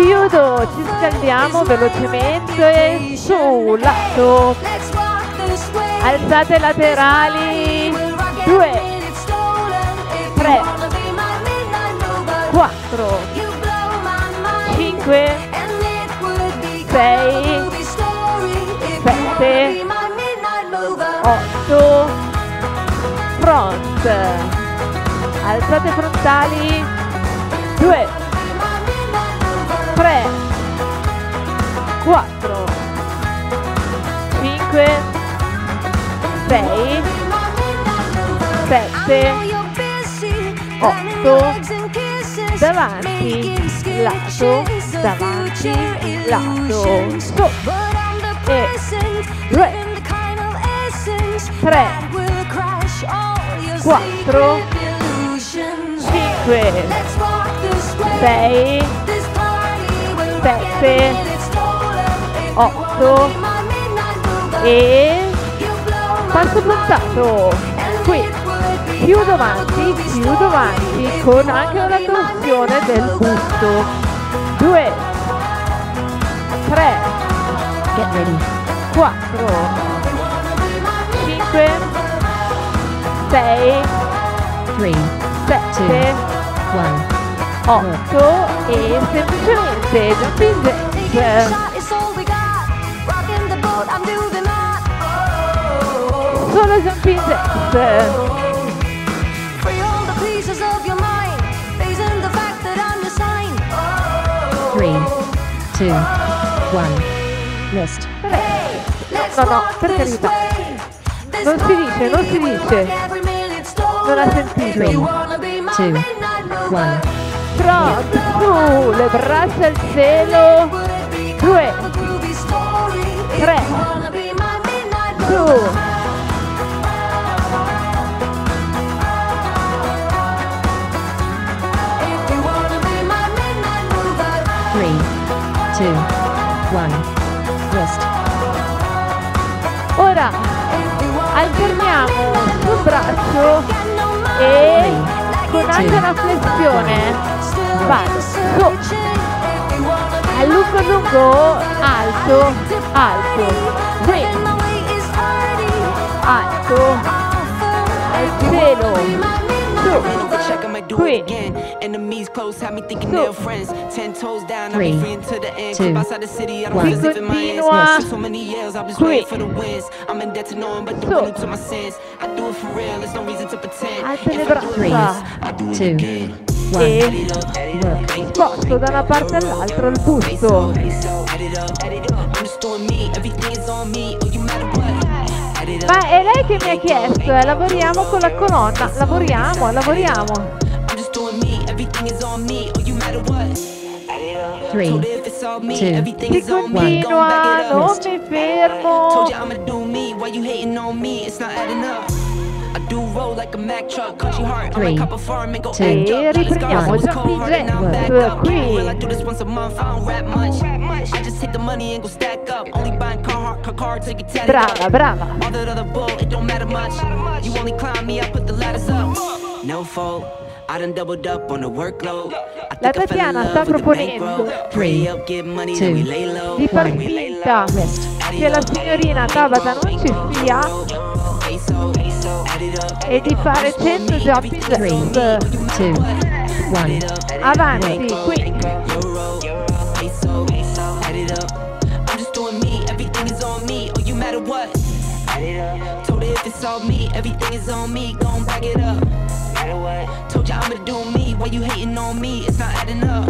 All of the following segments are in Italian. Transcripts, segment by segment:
chiudo, ci scaldiamo velocemente su, lato, alzate laterali, due, tre, quattro, cinque, sei, sette, otto, front, alzate frontali, due, tre, quattro, cinque, sei, sette, otto, davanti, lato, davanti, lato, su, e due, tre, quattro, cinque, sei, sette, otto e passo puntato qui chiudo avanti chiudo avanti con anche una torsione del busto due tre Get ready. quattro cinque sei Three, sette one. 8 e semplicemente jumping jacks solo jumping jacks Three, two, one. List. no no per carità non si dice non si dice non ha sentito Three, two, one. Front su le braccia al cielo. 2 3 su Three, two, one. List. ora alterniamo sul braccio e con anche una flessione vado su a lungo alto alto alto su Check, do Qui. it again. Enemies close, have me thinking they're friends. Ten toes down, Three, be free until the end. two, outside the city, I don't one. feel as in my hands. So many years, I've been waiting for the wins. I'm in debt to no one but the one took my sins. I do it for real, there's no reason to pretend. Le If I do it I do it again. E sposto da una parte all'altra il busto ma è lei che mi ha chiesto eh, lavoriamo con la colonna lavoriamo lavoriamo I'm just doing me, everything is on me. Oh, you matter what? Three, Told her if it's all me, two, everything si is on me. Gon' back continua it up. non mi fermo I do roll like a Mack truck, country heart. Three, I'm a cop of farm and go two, act up. Riprendiamo, It's jumping cold hearted, now I'm back up. qui. I do this once a month, I don't rap much. I just hit the money and go stack up. Only buying car, car, car, take it tatted brava brava All that other bull, it don't matter much. You only climb me, I put the ladders up. No fault. I done doubled up on the workload. La think I fell in Tatiana sta proponendo bankroll. Pray up, get money, two, then we di far finta che la signorina Tabata non ci sia e di fare 100 jumping Three, jacks two, one. avanti qui I'm just doing me, everything is on me. Oh, you matter what? Told her if it's all me, everything is on me. Gon' back it up. Told you I'ma do me, why you hating on me? It's not adding up.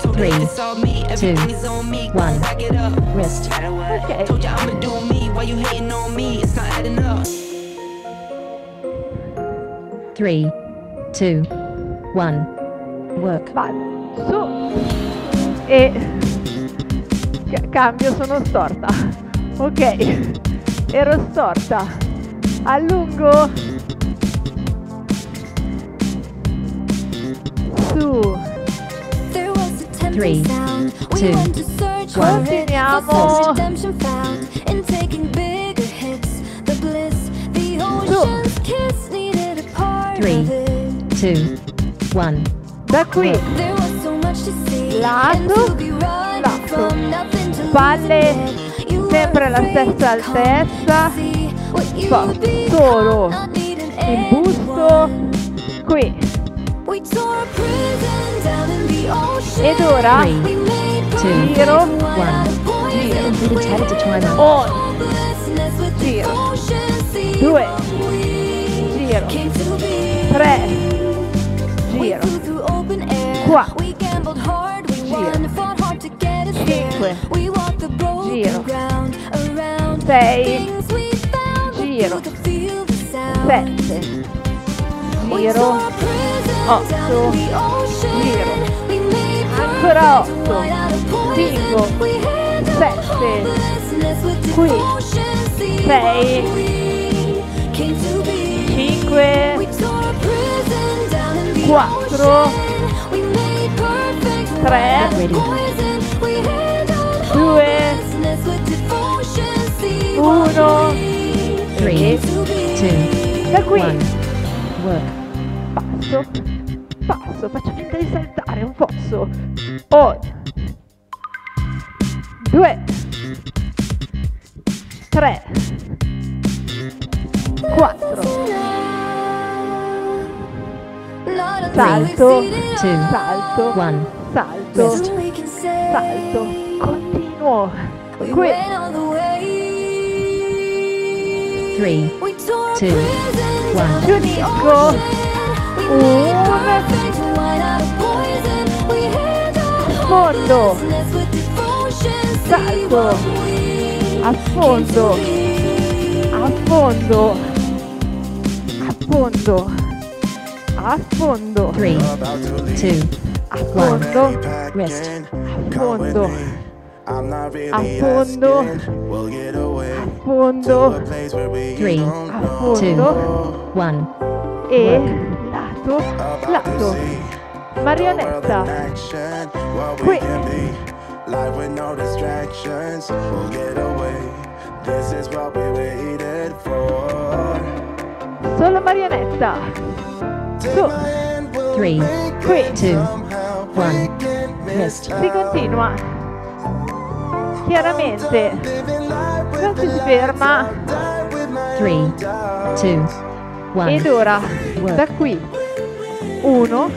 Told her Three, if it's all me, everything two, is on me. one. Gon' back it up. Wrist. ok Told you I'ma do me, why you hating on me? It's not adding up. 3, 2, 1. Work. Vado. Su. E cambio, sono storta. Ok. Ero storta. Allungo. Su. 3, 2, 1. Continuiamo. Su. 3, 2, 1. Da qui, lato, lato. Palle. sempre alla stessa altezza. Fa solo il busto. qui. Ed ora? Giro, giro, oh, giro, due, giro. 3 giro. Qua. Giro. 5 giro. 6 giro. 7 giro. 8 giro. Ancora 8 5 7 qui. 6 4 3 2 1 3 da qui. Passo. Passo. Faccio finta di saltare non posso 1 2 3 4 salto, Two. salto, One. salto, salto, continuo. Qui. Three, two, one. Giunisco. Un. Fondo. Salto. a fondo, a fondo, a fondo, a fondo, three, two, a fondo, Rest. a fondo, I'm not really A fondo. a fondo place where we Three. don't A know two, fondo one. e lato, lato, marionetta, action, what we Qui. can be. Life with no distractions. We'll get away. This is what we waited for. solo marionetta, We'll Three, it two, one. We can miss Rest. si continua, chiaramente. Non si ferma. Three, two, one. ed ora da qui, uno,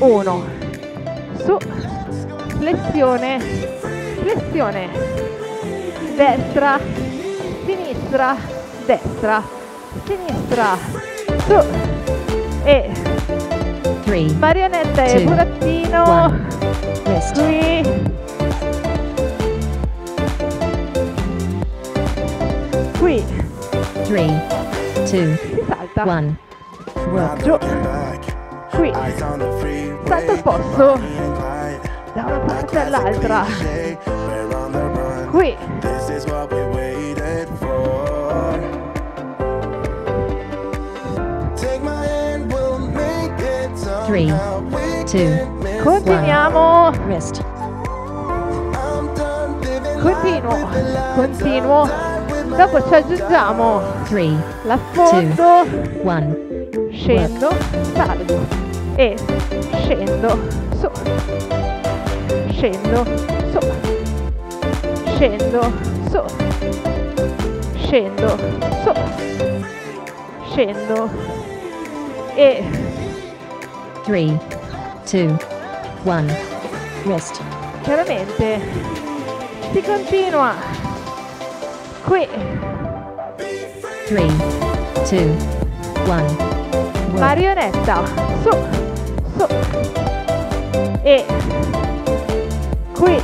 uno, su, flessione, flessione, destra, sinistra, destra, sinistra, su e Three, marionetta e Two, burattino, one. Qui, qui, Three, two, si salta, one. Work. Not Giù. looking back. qui. Salto il posto. Da una parte all'altra, qui, Continuiamo, living continuo, continuo, dopo ci aggiungiamo Three, l'affondo, one. scendo, salgo. E scendo, su, scendo, su, scendo, su, scendo, su, scendo. E Three, two, one. Rest. chiaramente si continua qui, Three, two, one. Work. marionetta, su, su e qui,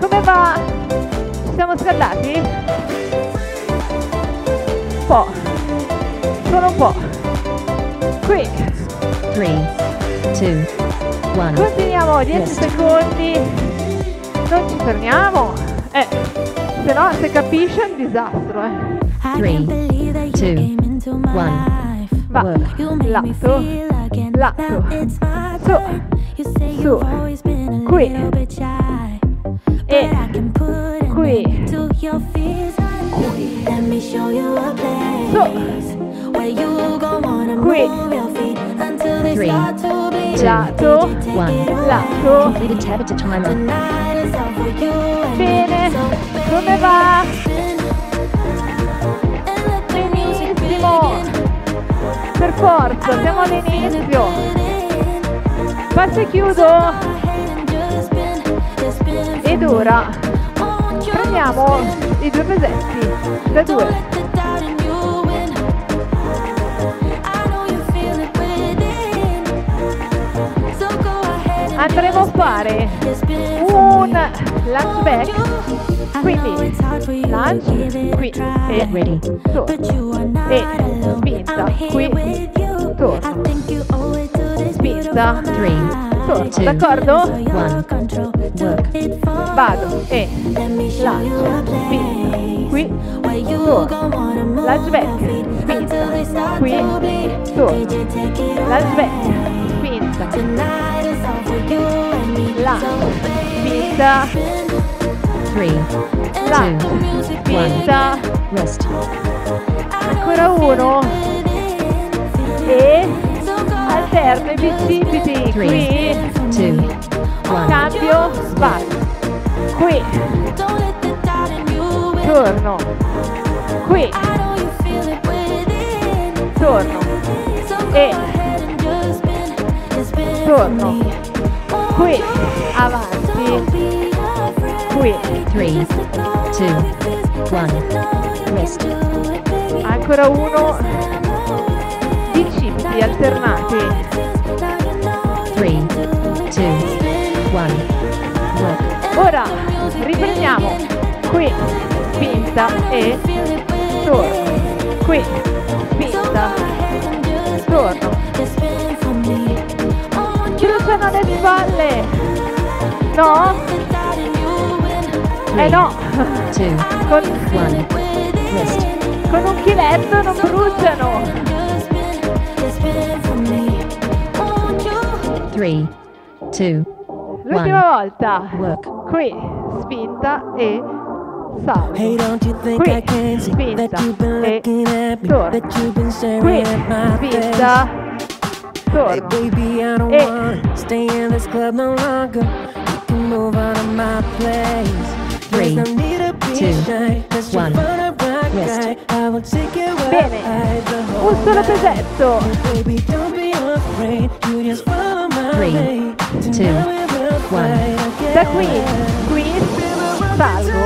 come va? Ci siamo scaldati? Un po', solo un po', qui, Three, two, one. Continuiamo 10 yes. secondi. Non ci fermiamo. Eh, se no se capisce è un disastro, eh. 3, 2, 1. Va, lato, lato, su, su, qui, e qui, qui, su, qui, 3, lato, lato, timer. bene, come va? Benissimo, per forza, siamo all'inizio, passo e chiudo, ed ora prendiamo i due pesetti, da due, andremo a fare un lunch back, quindi lunge qui e torno e spinta qui torno spinta Three, torno two, d'accordo? one. Work. vado. E lancio spinta qui torno lunge back spinta qui torno lunge back spinta spinta Three, lancio one. spinta Rest. ancora uno. e alterno i bicipiti qui. two, one. cambio vai qui. Torno. Qui. Torno. E. torno qui avanti qui Three, two, one. Rest. ancora uno bicipiti alternati Three, two, one. Work. ora riprendiamo qui spinta e torno qui spinta torno Chiudono le spalle no? eh no Two, con, one. Con un chiletto non bruciano Three, two, l'ultima one. volta Work. qui spinta e salvo Hey, don't you think Qui, I can see spinta that you've been e looking at me, torno. that you've been qui staring at my face? Spinta Hey, baby, I don't Eh. wanna stay in this club no longer. You can move out of my place. Three, no need to be two, shy, 'cause one. fun Rest. I will take you where Bene. Un solo pesetto Baby, don't be afraid. You just follow my Three, two, Tonight we will one. da qui qui salgo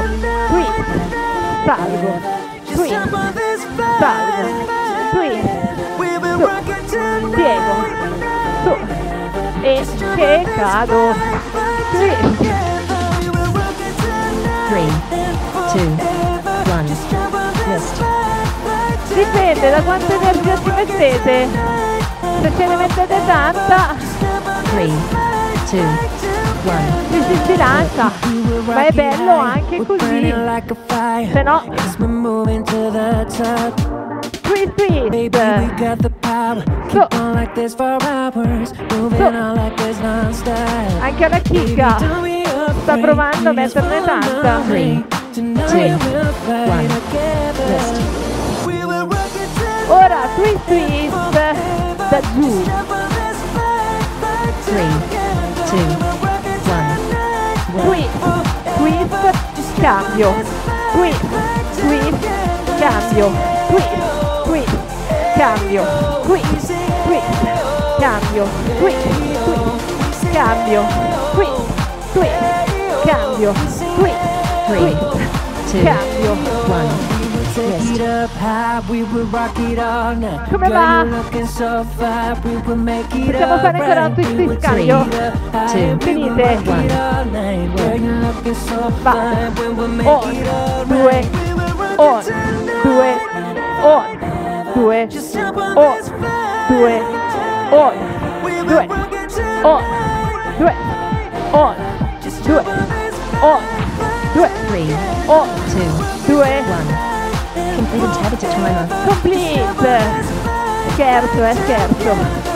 qui salgo qui salgo qui Su. piego e che cado qui We will rock it tonight. Three, two, one. Rest. dipende da quanta energia ci mettete se ce ne mettete tanta Three, two, one. ci si sbilancia ma è bello anche così se no We're moving to the top. twist Baby, we twist got the power. So. Keep on like this for hours. Moving So. on like this non-stop. anche la chicca Don't be afraid. sta provando a You just metterne follow my tanta Three, Tonight two, we'll fight one. together. Rest. We will rock it tonight. ora twist twist da giù Jump on this fight, fight Three, together. two, We'll rock it one. tonight. twist twist cambio twist twist cambio twist twist cambio. Twist twist cambio. Twist twist cambio. Twist twist cambio. Twist Three, twist two, cambio. One. Night. Come va? Possiamo fare ancora un twist We will twist cambio? take it up high, Two, we will finite. rock it all night. Due, Just jump on on, this flight. due, on, We will due, rock it on, tonight. due, on, Just due, jump on this on, due, Three, on, two, due, one. Completed tablet timer. complete. Scherzo, eh, scherzo.